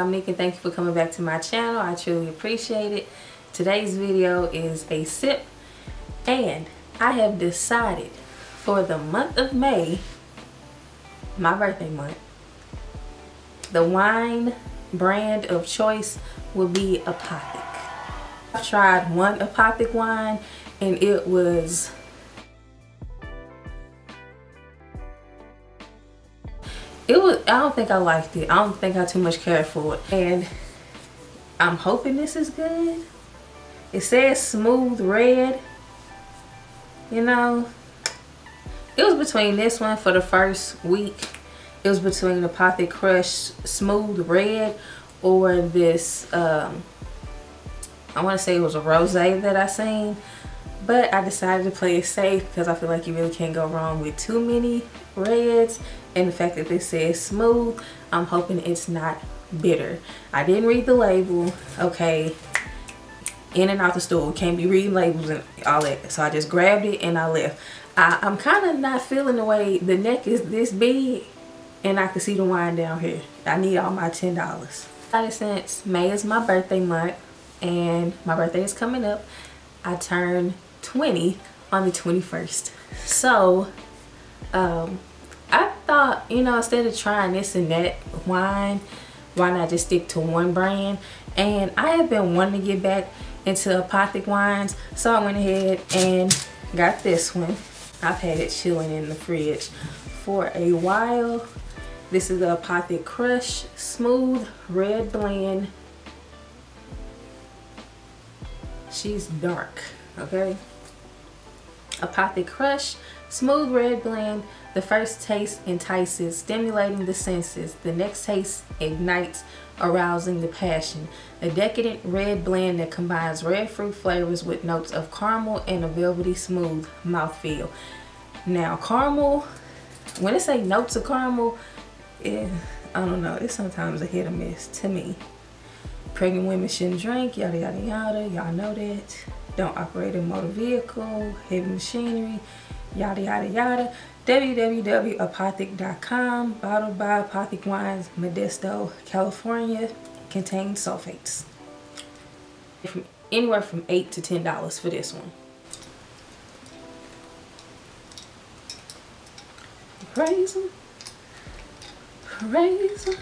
Dominique and thank you for coming back to my channel. I truly appreciate it. Today's video is a sip and I have decided for the month of May, my birthday month, the wine brand of choice will be Apothic. I've tried one Apothic wine and it was it was I don't think I liked it. I don't think I too much cared for it. And I'm hoping this is good. It says smooth red. You know, it was between this one for the first week. It was between the Apothic Crush Smooth Red or this, um, I want to say it was a rose that I seen. But I decided to play it safe because I feel like you really can't go wrong with too many reds. And the fact that this says smooth, I'm hoping it's not bitter. I didn't read the label. Okay, in and out the store. Can't be reading labels and all that. So I just grabbed it and I left. I, I'm kind of not feeling the way the neck is this big and I can see the wine down here. I need all my $10. Since May is my birthday month and my birthday is coming up, I turn 20 on the 21st. So, um, I thought, you know, instead of trying this and that wine, why not just stick to one brand? And I have been wanting to get back into Apothic wines, so I went ahead and got this one. I've had it chilling in the fridge for a while. This is the Apothic Crush Smooth Red Blend. She's dark, okay? Apothic Crush Smooth Red Blend. The first taste entices, stimulating the senses. The next taste ignites, arousing the passion. A decadent red blend that combines red fruit flavors with notes of caramel and a velvety smooth mouthfeel. Now caramel, when it say notes of caramel, it, I don't know, it's sometimes a hit or miss to me. Pregnant women shouldn't drink, yada yada yada, y'all know that. Don't operate a motor vehicle, heavy machinery, yada yada yada. Www.apothic.com bottled by apothic wines modesto california contains sulfates. From anywhere from eight to ten dollars for this one. Praise him praise him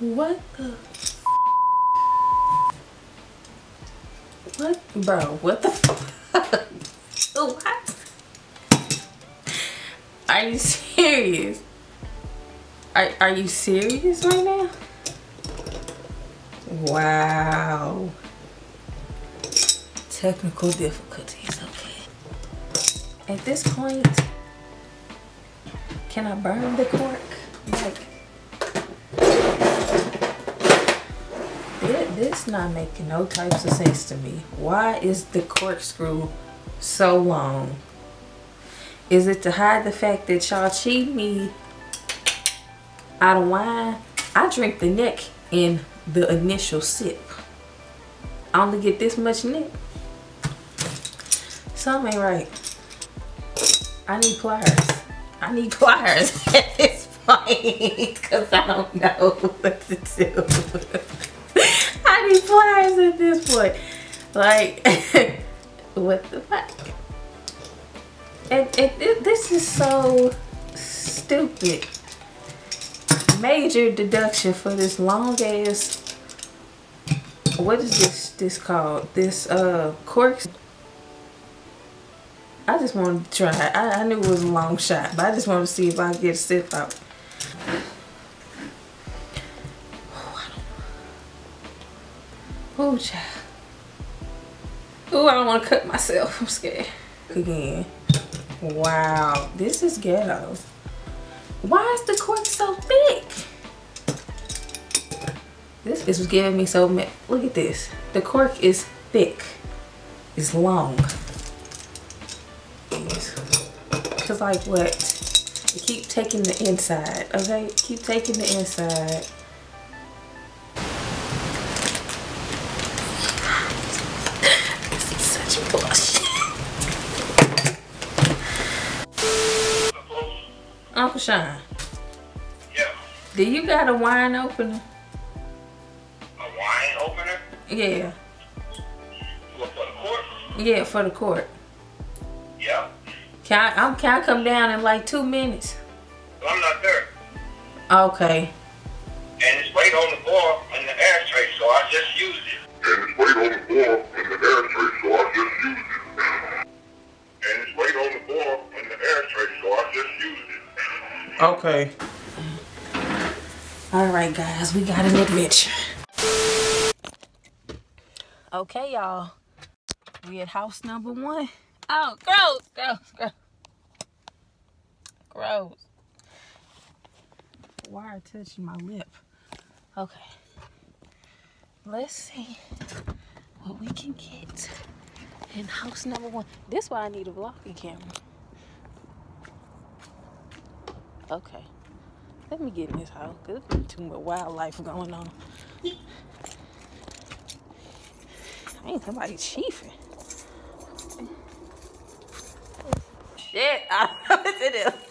what the What? Bro, what the fuck? what? Are you serious? Are, are you serious right now? Wow. Technical difficulties, okay. At this point, can I burn the cork? Like, this not making no types of sense to me. Why is the corkscrew so long? Is it to hide the fact that y'all cheat me out of wine? I drink the neck in the initial sip. I only get this much neck. Something ain't right. I need pliers. I need pliers at this point because I don't know what to do. Pliers at this point. Like, what the fuck? And, and this is so stupid. Major deduction for this long ass. What is this? This called this uh corks. I just wanted to try. I, I knew it was a long shot, but I just wanted to see if I could get a sip out. Oh, child. Oh, I don't want to cut myself. I'm scared. Again. Wow. This is ghetto. Why is the cork so thick? This, was giving me so much. Look at this. The cork is thick. It's long. Because like what? Keep taking the inside, okay? Keep taking the inside. Uncle Sean. Yeah. Do you got a wine opener? A wine opener? Yeah. What, for the court? Yeah, for the court. Yeah. Can I, I'm, can I come down in like two minutes? Well, I'm not there. Okay. And it's weight on the bar in the ashtray, so I just used it. Okay. All right, guys, we got an adventure. Okay, y'all. We at house number one. Oh, gross, gross, gross. Gross. Wire touching my lip. Okay. Let's see what we can get in house number one. This why I need a vlogging camera. Okay. Let me get in this house because there's too much wildlife going on. Ain't somebody chiefing. Shit, I don't know what to do.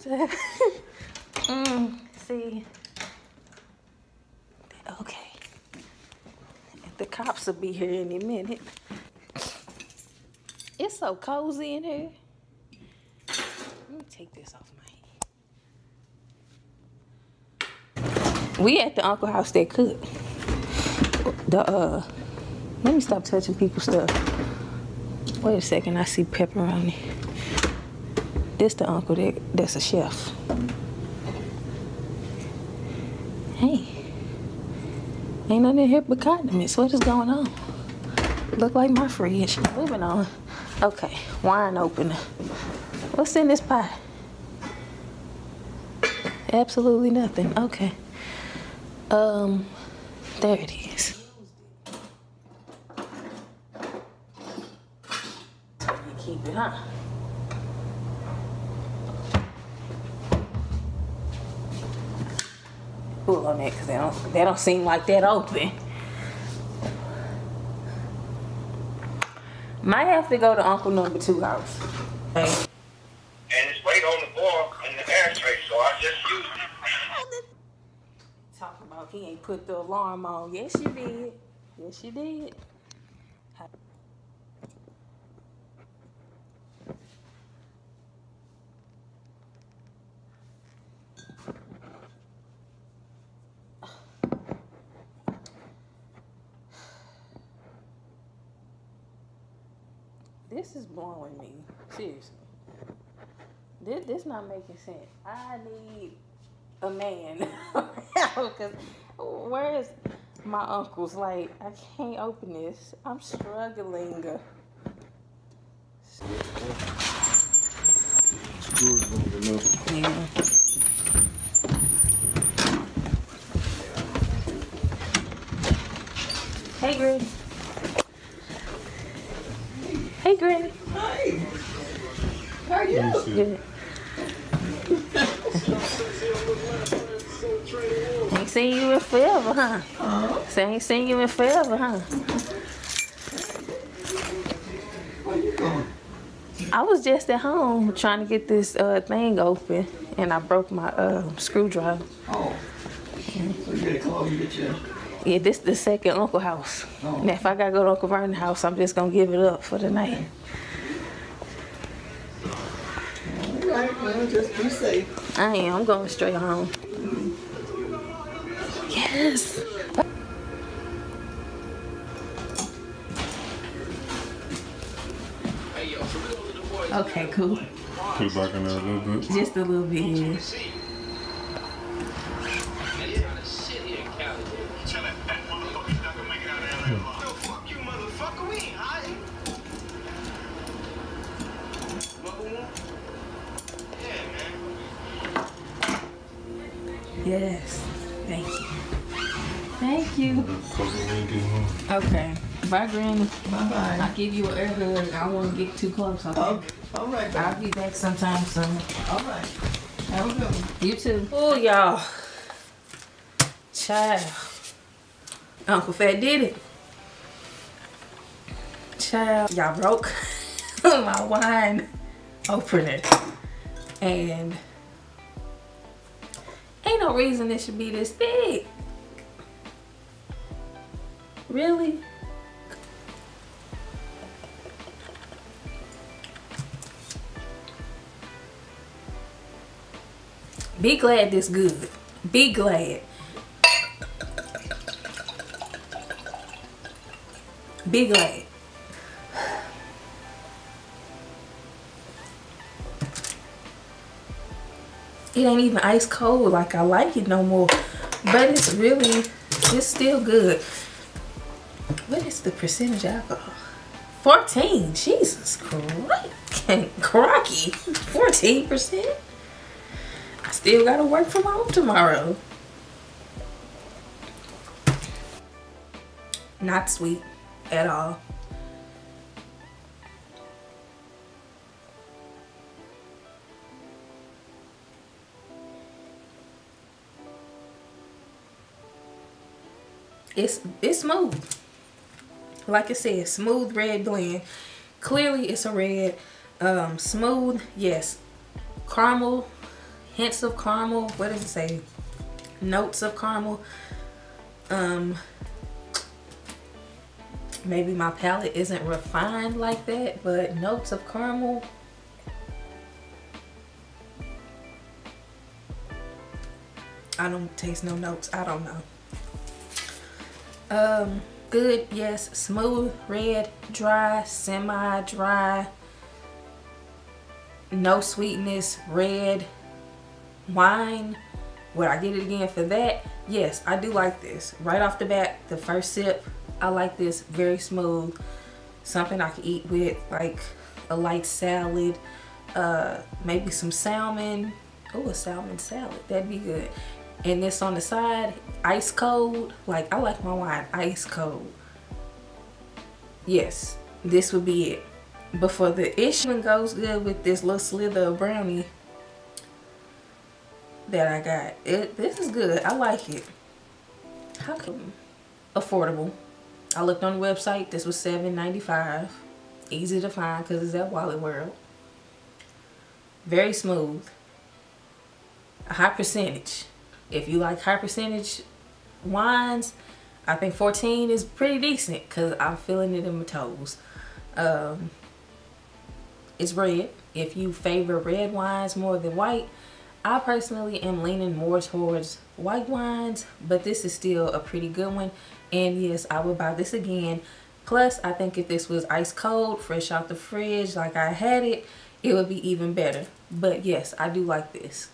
Mm, see. Okay. The cops will be here any minute. It's so cozy in here. Let me take this off my hand. We at the uncle house that cook. The uh let me stop touching people's stuff. Wait a second, I see pepperoni. This the uncle that that's a chef. Hey. Ain't nothing in here but condiments. What is going on? Look like my fridge. Moving on. Okay, wine opener. What's in this pot? Absolutely nothing. Okay. Um, there it is. Keep it, huh? Pull on that because they don't, they don't seem like that open. Might have to go to Uncle Number Two house. And it's weight on the bar in the ashtray, so I just used it. Talking about he ain't put the alarm on. Yes, you did. Yes, you did. This is blowing me. Seriously. This, this not making sense. I need a man. Because where is my uncle's? Like, I can't open this. I'm struggling. Yeah. Hey, Granny. Hey, Granny. Hi. How are you? Good. Ain't seen you in forever, huh? Huh? Say ain't seen you in forever, huh? Where you going? I was just at home trying to get this uh, thing open, and I broke my uh, screwdriver. Oh. So you gotta come over and get your. Yeah, this the second uncle house. Oh. Now, if I gotta go to Uncle Vernon's house, I'm just gonna give it up for the night. All right, well, just be safe. I am. I'm going straight home. Yes. Okay, cool. Put it back in there a little bit. Just a little bit. Yes. Thank you. Thank you. Okay. Bye, Granny. Bye-bye. I'll give you an air hug. I don't want to get too close. Okay. Okay, all right, I'll be back sometime soon. all right. Have a good one. You too. Oh, y'all. Child. Uncle Fat did it. Child. Y'all broke my wine opener. And ain't no reason it should be this big. Really? Be glad this good. Be glad. Be glad. It ain't even ice cold like I like it no more. But it's really, it's still good. What is the percentage alcohol? 14. Jesus Christ. Crocky. 14%? I still gotta work from home tomorrow. Not sweet at all. It's it's smooth. Like I said, smooth red blend. Clearly it's a red. Um, smooth, yes. Caramel, hints of caramel. What does it say? Notes of caramel. Um, maybe my palate isn't refined like that, but notes of caramel. I don't taste no notes. I don't know. Um, good, yes. Smooth, red, dry, semi-dry. No sweetness, red, wine. Would I get it again for that? Yes, I do like this. Right off the bat, the first sip, I like this. Very smooth. Something I can eat with like a light salad. Uh, maybe some salmon. Oh, a salmon salad. That'd be good. And this on the side, ice cold. Like, I like my wine ice cold. Yes, this would be it. But for the issue goes good with this little slither of brownie that I got. It This is good. I like it. How come? Affordable. I looked on the website. This was $7.95. Easy to find because it's at Wally World. Very smooth. A high percentage. If you like high percentage wines, I think 14 is pretty decent because I'm feeling it in my toes. Um, it's red. If you favor red wines more than white, I personally am leaning more towards white wines, but this is still a pretty good one. And yes, I would buy this again. Plus, I think if this was ice cold, fresh out the fridge, like I had it, it would be even better. But yes, I do like this.